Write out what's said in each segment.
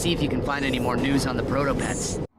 See if you can find any more news on the protopets.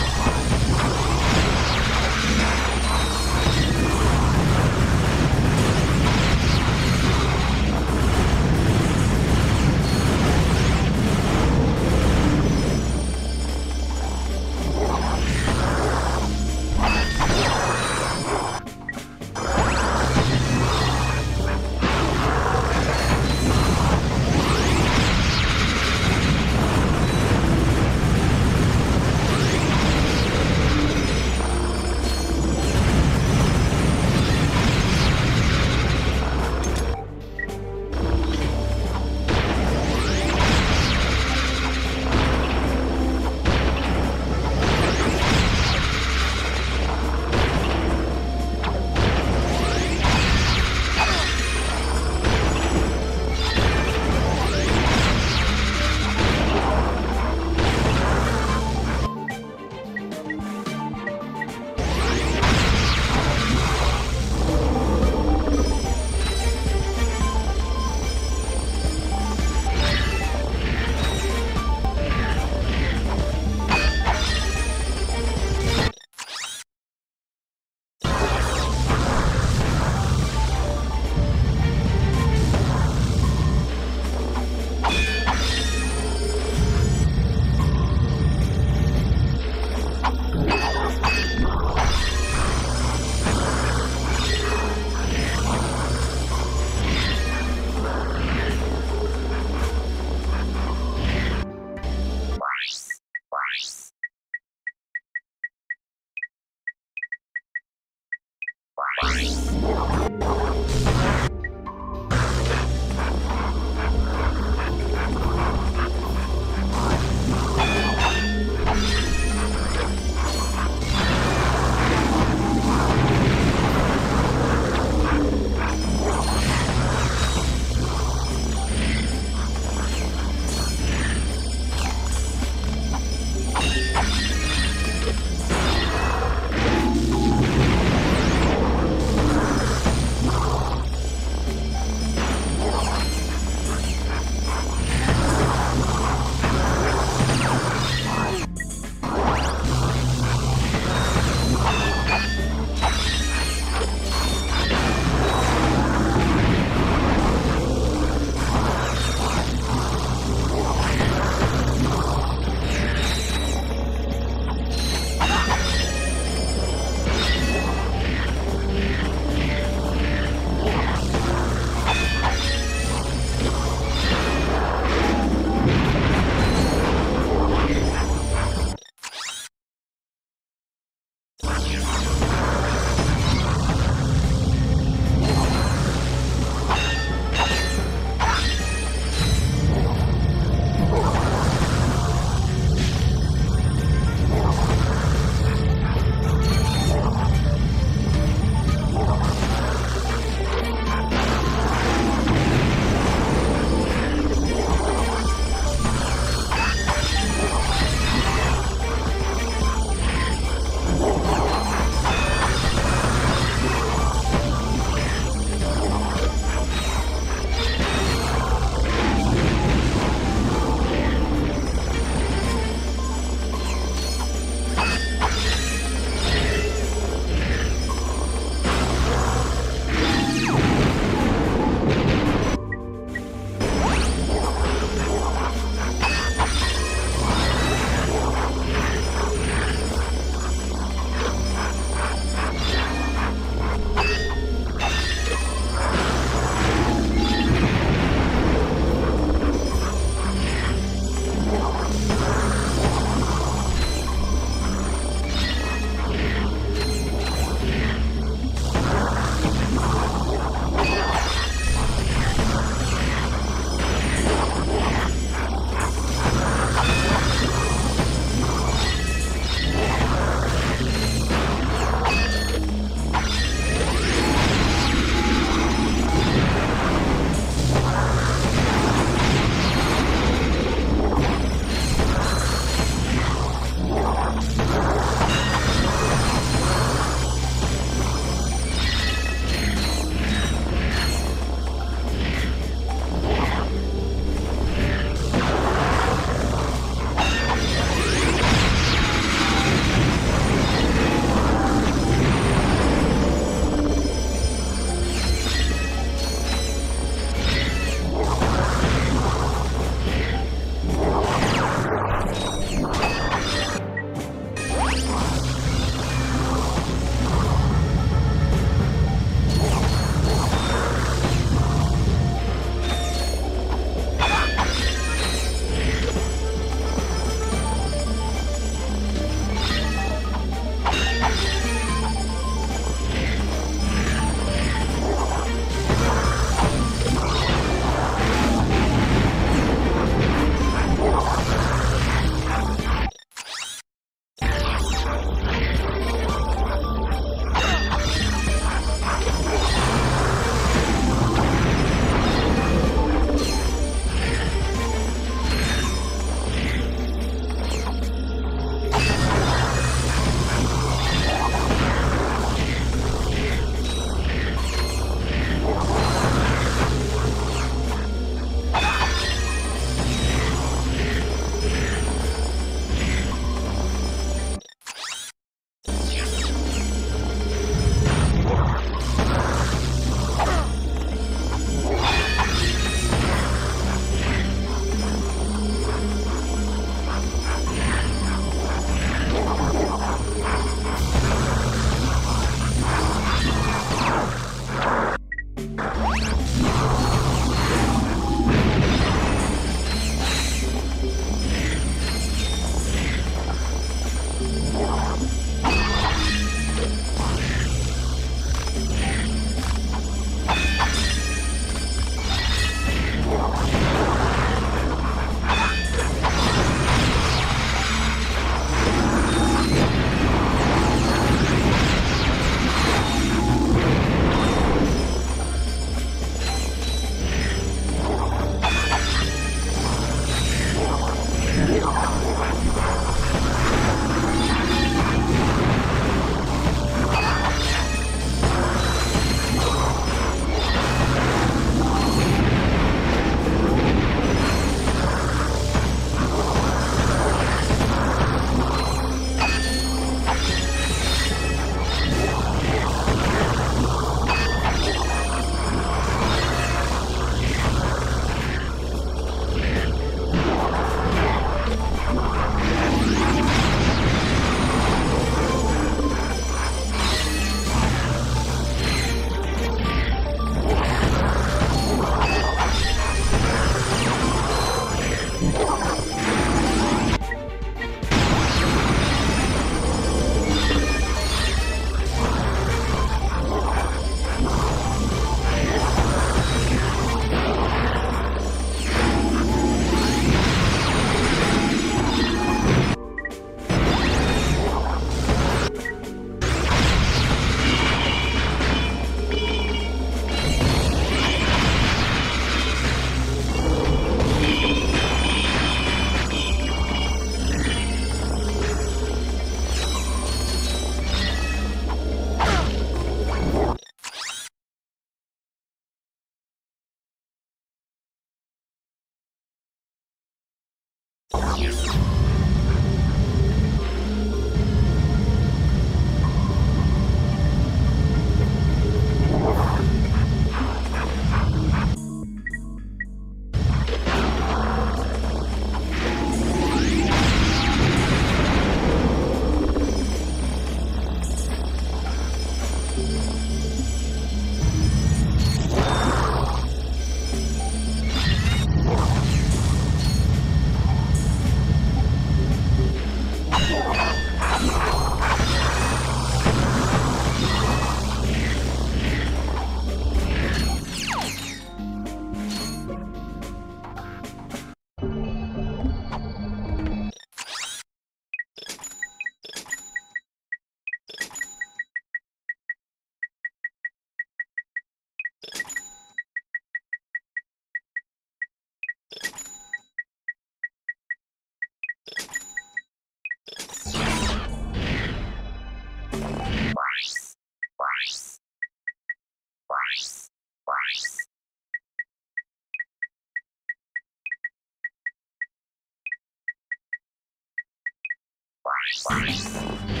Bye.